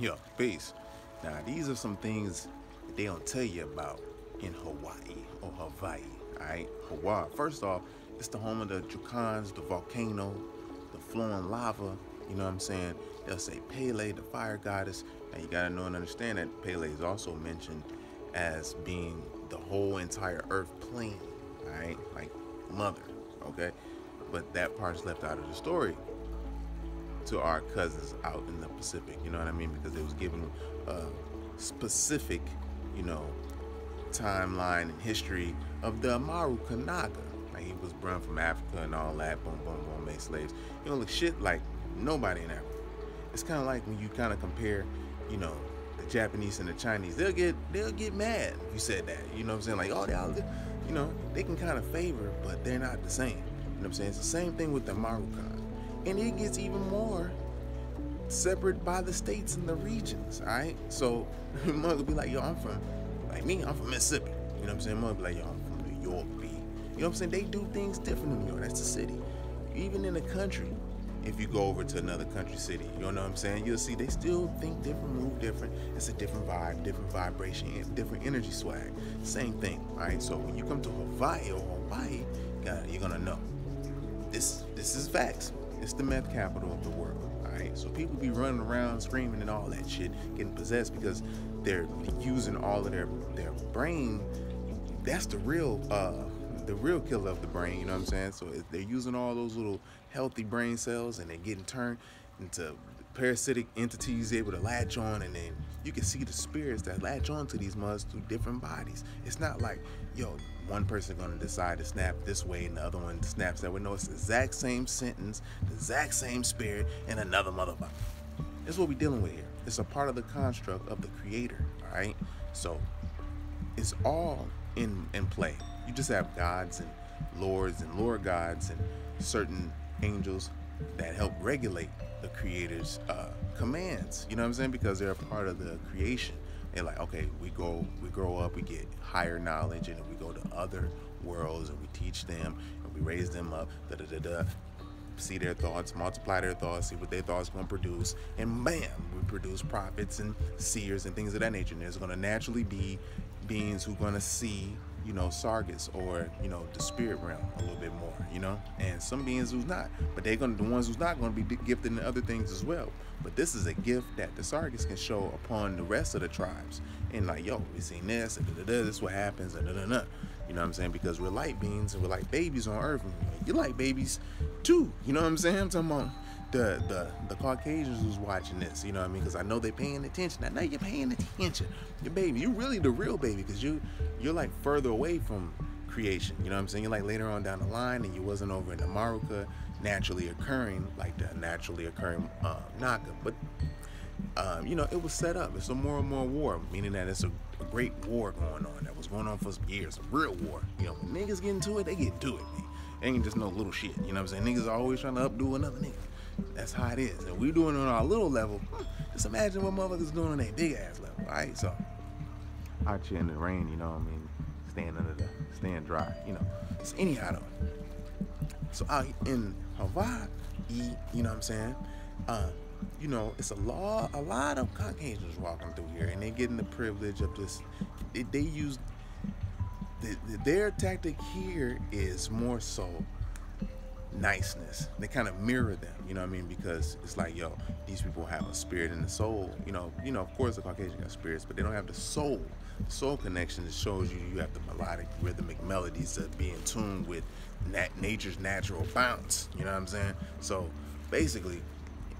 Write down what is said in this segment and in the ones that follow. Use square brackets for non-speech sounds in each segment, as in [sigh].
Yo, peace. Now, these are some things that they don't tell you about in Hawaii or Hawaii, alright? Hawaii, first off, it's the home of the Jukans, the volcano, the flowing lava, you know what I'm saying? They'll say Pele, the fire goddess. Now, you gotta know and understand that Pele is also mentioned as being the whole entire earth plane, alright? Like mother, okay? But that part's left out of the story to our cousins out in the Pacific. You know what I mean? Because it was given a uh, specific, you know, timeline and history of the Amaru Kanaga. Like he was born from Africa and all that. Boom, boom, boom, made slaves. You don't look shit like nobody in Africa. It's kind of like when you kind of compare, you know, the Japanese and the Chinese. They'll get they'll get mad if you said that. You know what I'm saying? Like, oh, they all, you know, they can kind of favor, but they're not the same. You know what I'm saying? It's the same thing with the Marukan and it gets even more separate by the states and the regions. All right, so [laughs] mother be like, yo, I'm from, like me, I'm from Mississippi. You know what I'm saying? Mother be like, yo, I'm from New York, B. You know what I'm saying? They do things different in New York. That's the city. Even in the country, if you go over to another country city, you know what I'm saying? You'll see they still think different, move different. It's a different vibe, different vibration, different energy swag. Same thing, all right? So when you come to Hawaii or Hawaii, you're gonna know. This this is facts. It's the meth capital of the world. Alright, so people be running around screaming and all that shit, getting possessed because they're using all of their their brain. That's the real uh the real killer of the brain, you know what I'm saying? So if they're using all those little healthy brain cells and they're getting turned into parasitic entities able to latch on and then you can see the spirits that latch on to these mothers through different bodies. It's not like yo one person gonna decide to snap this way and the other one snaps that way. No it's the exact same sentence the exact same spirit and another motherfucker. That's what we're dealing with here. It's a part of the construct of the creator all right? So it's all in in play. You just have gods and lords and lord gods and certain angels that help regulate the creator's uh, commands. You know what I'm saying? Because they're a part of the creation. And like, okay, we go, we grow up, we get higher knowledge, and we go to other worlds, and we teach them, and we raise them up. Da da da da. See their thoughts, multiply their thoughts, see what their thoughts gonna produce, and bam, we produce prophets and seers and things of that nature. And there's gonna naturally be beings who gonna see you know, Sargus or, you know, the spirit realm a little bit more, you know? And some beings who's not. But they're gonna the ones who's not gonna be gifted in other things as well. But this is a gift that the Sargus can show upon the rest of the tribes. And like, yo, we seen this, and da, da, da, this is what happens, and da, da, da. You know what I'm saying? Because we're light beings and we're like babies on earth. You like babies too. You know what I'm saying? I'm talking about the the the Caucasians who's watching this, you know what I mean? Because I know they're paying attention. I know you're paying attention. Your baby, you really the real baby, because you you're like further away from creation. You know what I'm saying? You're like later on down the line, and you wasn't over in America naturally occurring like the naturally occurring uh, Naka, but. Um, you know, it was set up. It's a more and more war, meaning that it's a, a, great war going on that was going on for years, a real war. You know, when niggas get into it, they get into it, man. ain't just no little shit. You know what I'm saying? Niggas are always trying to updo another nigga. That's how it is. And we doing it on our little level. Just imagine what motherfuckers doing on that big ass level, right? So out here in the rain, you know what I mean? Staying under the staying dry, you know. So anyhow though. So out in Hawaii, you know what I'm saying? Uh, you know, it's a law a lot of Caucasians walking through here and they getting the privilege of this they, they use the, the, their tactic here is more so niceness. They kind of mirror them, you know what I mean? Because it's like, yo, these people have a spirit and a soul. You know, you know, of course the Caucasian got spirits, but they don't have the soul. The soul connection that shows you you have the melodic, rhythmic melodies that be in tune with nat- nature's natural bounce. You know what I'm saying? So basically,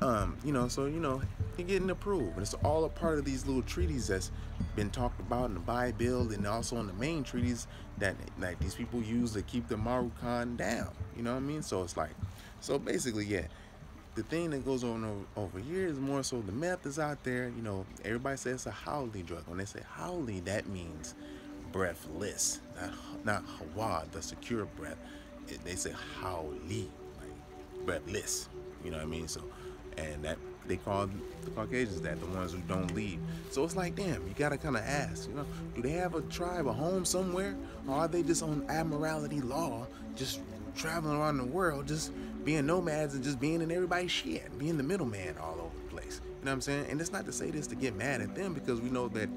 um, you know, so you know, getting approved, and it's all a part of these little treaties that's been talked about in the Bible and also in the main treaties that like these people use to keep the Marukan down. You know what I mean? So it's like, so basically, yeah. The thing that goes on over, over here is more so the meth is out there. You know, everybody says it's a haole drug. When they say haole, that means breathless, not not hawa, the secure breath. They say haole, like breathless. You know what I mean? So and that they call the Caucasians that the ones who don't leave. So it's like, damn, you gotta kind of ask, you know, do they have a tribe, a home somewhere, or are they just on admiralty law, just traveling around the world, just being nomads and just being in everybody's shit, being the middleman all over the place? You know what I'm saying? And it's not to say this to get mad at them because we know that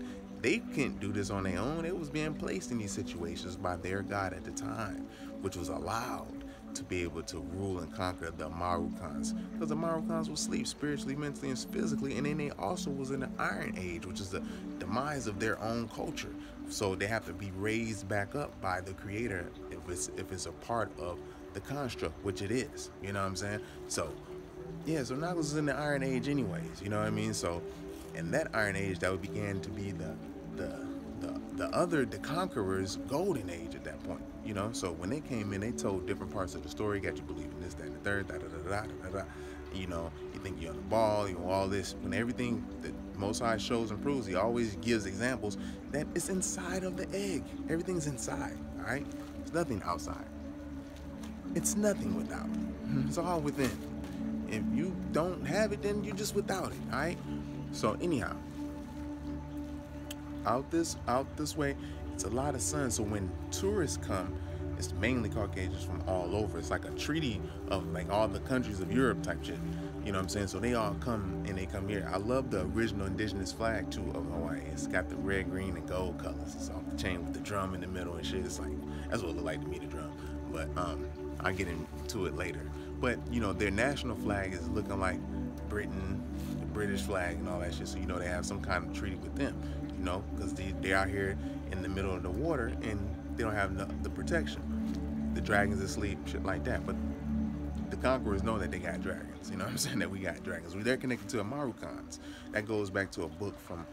they couldn't do this on their own. It was being placed in these situations by their God at the time, which was allowed to be able to rule and conquer the Amarucans. Because the Amarucans will sleep spiritually, mentally, and physically. And then they also was in the Iron Age, which is the demise of their own culture. So they have to be raised back up by the creator if it's if it's a part of the construct, which it is. You know what I'm saying? So yeah, so Nagas was in the Iron Age anyways, you know what I mean? So in that Iron Age that would began to be the other the conquerors golden age at that point you know? So when they came in they told different parts of the story got you believing this that and the third da da da da da da you know you think you're on the ball you know all this. When everything that most high shows and proves he always gives examples that it's inside of the egg. Everything's inside all right? It's nothing outside. It's nothing without. [laughs] It's all within. If you don't have it then you're just without it all right? So anyhow out this out this way. It's a lot of sun so when tourists come it's mainly caucasians from all over. It's like a treaty of like all the countries of europe type shit. You know what i'm saying? So they all come and they come here. I love the original indigenous flag too of hawaii. It's got the red green and gold colors. It's off the chain with the drum in the middle and shit. It's like that's what it looked like to me the drum. But um i'll get into it later. But you know their national flag is looking like britain the british flag and all that shit. So you know they have some kind of treaty with them you know, because they, they're out here in the middle of the water and they don't have no, the protection. The dragons asleep, shit like that. But the conquerors know that they got dragons. You know what I'm [laughs] saying? That we got dragons. They're connected to Amarukans. That goes back to a book from,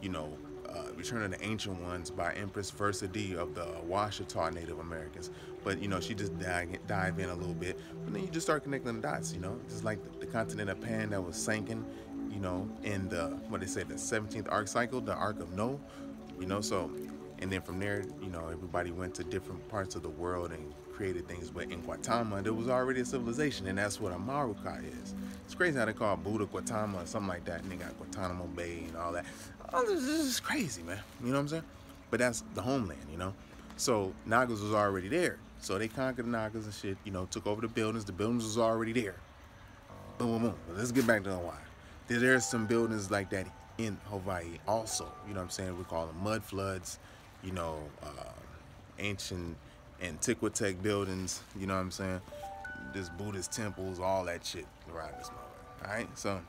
you know, uh, Return of the Ancient Ones by Empress Verdiacee of the Washitaw Native Americans. But, you know, she just dive, dive in a little bit. But then you just start connecting the dots, you know? Just like the, the continent of Pan that was sinking you know, in the what they say the 17th arc cycle, the arc of No, you know. So, and then from there, you know, everybody went to different parts of the world and created things. But in Guatama, there was already a civilization, and that's what Amarukai is. It's crazy how they call Buddha Guatama or something like that, and they got Guantanamo Bay and all that. Oh, this is crazy, man. You know what I'm saying? But that's the homeland, you know. So Nagas was already there. So they conquered the Nagas and shit, you know, took over the buildings. The buildings was already there. Boom, boom, boom. Let's get back to Hawaii there's some buildings like that in Hawaii also. You know what I'm saying? We call them mud floods, you know, uh, ancient antiquitech buildings, you know what I'm saying? There's Buddhist temples, all that shit around this. Alright? So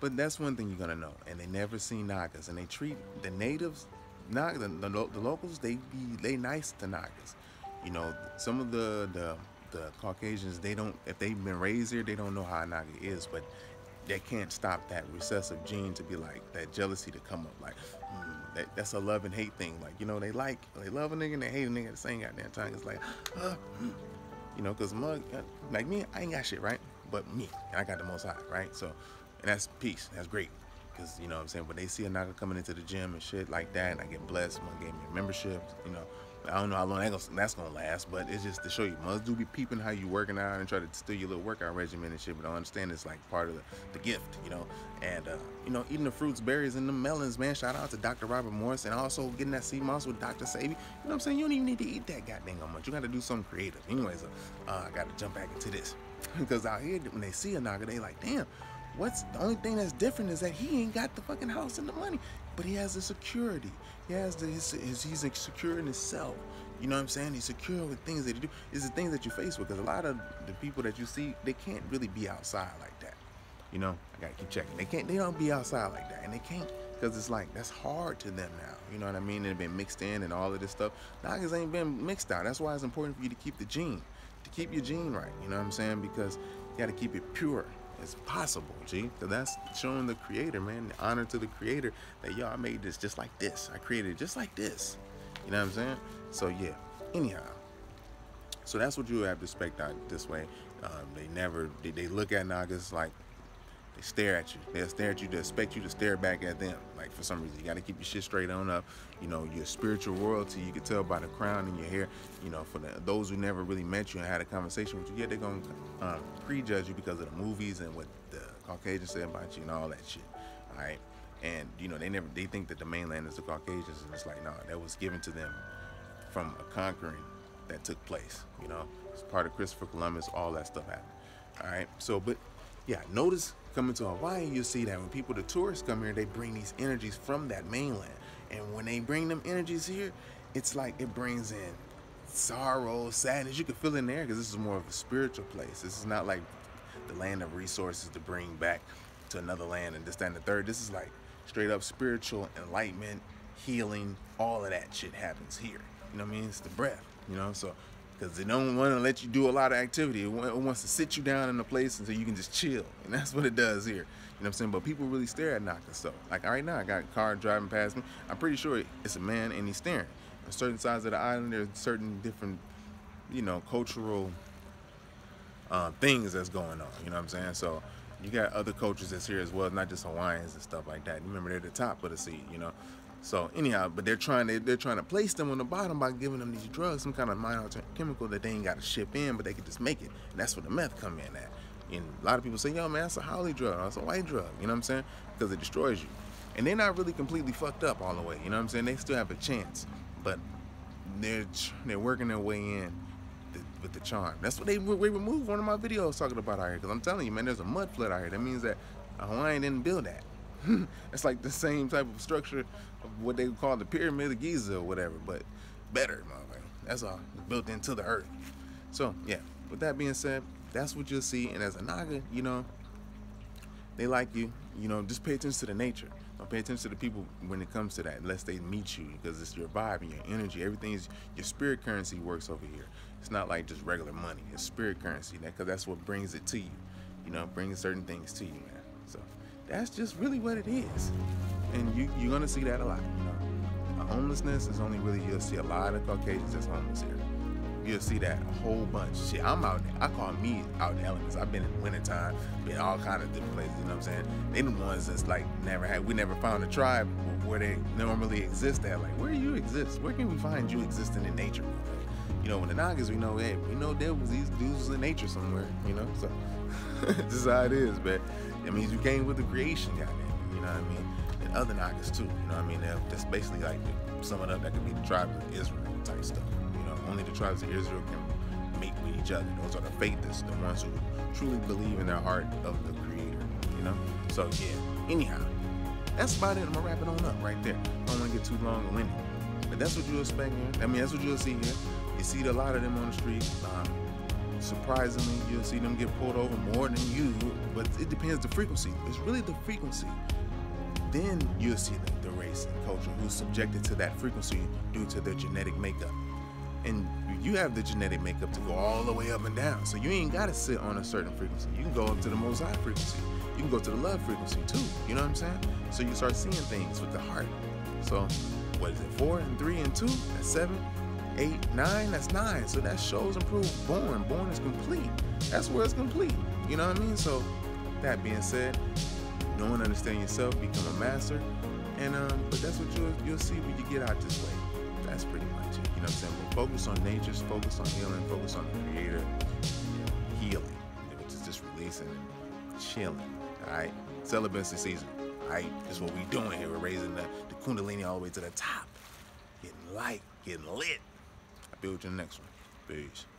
but that's one thing you're gonna know. And they never see Nagas and they treat the natives Naga the, the, the locals, they be they nice to Nagas. You know, some of the the the Caucasians, they don't if they've been raised here, they don't know how a Naga is, but that can't stop that recessive gene to be like that jealousy to come up like mm, that, that's a love and hate thing like you know they like they love a nigga and they hate a nigga at the same goddamn time. It's like uh, mm. you know because mug uh, like me I ain't got shit right? But me I got the most high right? So and that's peace that's great. Because you know what I'm saying? When they see a nigga coming into the gym and shit like that and I get blessed someone gave me a membership you know I don't know how long that's gonna last, but it's just to show you. Must do be peeping how you working out and try to steal your little workout regimen and shit. But I understand it's like part of the, the gift, you know. And uh, you know, eating the fruits, berries, and the melons, man. Shout out to Dr. Robert Morse, and also getting that sea moss with Dr. Sebi. You know what I'm saying? You don't even need to eat that goddamn much. You got to do something creative. Anyways, uh, uh, I got to jump back into this [laughs] because out here when they see a naga, they like, damn. What's the only thing that's different is that he ain't got the fucking house and the money, but he has the security. He has the his, his he's secure in himself. You know what I'm saying? He's secure with things that he do. It's the things that you face with because a lot of the people that you see, they can't really be outside like that. You know, I gotta keep checking. They can't. They don't be outside like that, and they can't because it's like that's hard to them now. You know what I mean? They've been mixed in and all of this stuff. Nagas ain't been mixed out. That's why it's important for you to keep the gene, to keep your gene right. You know what I'm saying? Because you got to keep it pure as possible, G. That's showing the creator, man, the honor to the creator that y'all made this just like this. I created it just like this. You know what I'm saying? So yeah. Anyhow, so that's what you have to expect out this way. Um, they never they, they look at Nagas like they stare at you. They'll stare at you to expect you to stare back at them. Like for some reason, you got to keep your shit straight on up. You know, your spiritual royalty. You can tell by the crown in your hair. You know, for the, those who never really met you and had a conversation with you, yeah, they're gonna um, prejudge you because of the movies and what the Caucasians say about you and all that shit. All right, and you know they never they think that the mainland is the Caucasians, and it's like no, that was given to them from a conquering that took place. You know, it's part of Christopher Columbus. All that stuff happened. All right. So, but yeah, notice coming to Hawaii, you see that when people, the tourists come here, they bring these energies from that mainland. And when they bring them energies here, it's like it brings in sorrow, sadness. You can feel in there because this is more of a spiritual place. This is not like the land of resources to bring back to another land and this, that, and the third. This is like straight up spiritual enlightenment, healing, all of that shit happens here. You know what I mean? It's the breath, you know? So, because they don't want to let you do a lot of activity. It wants to sit you down in a place until you can just chill. And that's what it does here. You know what I'm saying? But people really stare at Naga. So, like right now, I got a car driving past me. I'm pretty sure it's a man and he's staring. On certain sides of the island, there's certain different, you know, cultural uh, things that's going on. You know what I'm saying? So, you got other cultures that's here as well, not just Hawaiians and stuff like that. Remember, they're the top of the sea, you know. So anyhow, but they're trying to they're trying to place them on the bottom by giving them these drugs, some kind of altering chemical that they ain't got to ship in, but they can just make it. And that's where the meth come in at. And a lot of people say, "Yo, man, that's a haole drug. That's a white drug." You know what I'm saying? Because it destroys you. And they're not really completely fucked up all the way. You know what I'm saying? They still have a chance, but they're they're working their way in with the charm. That's what they we removed one of my videos talking about out here. Because I'm telling you, man, there's a mud flood out here. That means that Hawaiian didn't build that. [laughs] it's like the same type of structure of what they call the pyramid of Giza or whatever, but better. That's all built into the earth. So yeah. With that being said, that's what you'll see. And as a Naga, you know, they like you. You know, just pay attention to the nature. Don't pay attention to the people when it comes to that, unless they meet you, because it's your vibe and your energy. Everything is your spirit currency works over here. It's not like just regular money. It's spirit currency, because that's what brings it to you. You know, brings certain things to you, man. So that's just really what it is, and you you're gonna see that a lot. You know, homelessness is only really you'll see a lot of Caucasians that's homeless here you'll see that a whole bunch. Shit, I'm out. I call me out in elements. I've been in wintertime, been all kind of different places, you know what I'm saying? They the ones that's like never had, we never found a tribe where they normally exist at. Like, where do you exist? Where can we find you existing in nature? You know, when the Nagas, we know, hey, we know there was these dudes in nature somewhere, you know? So, [laughs] this is how it is, but it means you came with the creation, goddamn, you know what I mean? And other Nagas too, you know what I mean? That's basically like, sum it up, that could be the tribe of Israel type stuff You know, only the tribes of Israel can mate with each other. Those are the faithists, the ones who truly believe in their heart of the Creator. You know. So yeah. Anyhow, that's about it. I'm gonna wrap it on up right there. I don't want to get too long winded, but that's what you'll expect here. I mean, that's what you'll see here. You see a lot of them on the street. Um, surprisingly, you'll see them get pulled over more than you, but it depends the frequency. It's really the frequency. Then you'll see the, the race and culture who's subjected to that frequency due to their genetic makeup and you have the genetic makeup to go all the way up and down. So you ain't gotta sit on a certain frequency. You can go up to the most high frequency. You can go to the love frequency too. You know what I'm saying? So you start seeing things with the heart. So what is it? Four and three and two? That's seven, eight, nine. That's nine. So that shows and proves born. Born is complete. That's where it's complete. You know what I mean? So that being said, know and understand yourself, become a master. And um, but that's what you'll you'll see when you get out this way. That's pretty much it. You know what I'm saying? But focus on nature, focus on healing, focus on the creator, healing, which is just releasing and chilling. All right? Celibacy season. All right? This is what we doing here. We're raising the, the Kundalini all the way to the top. Getting light, getting lit. I'll be with you the next one. Peace.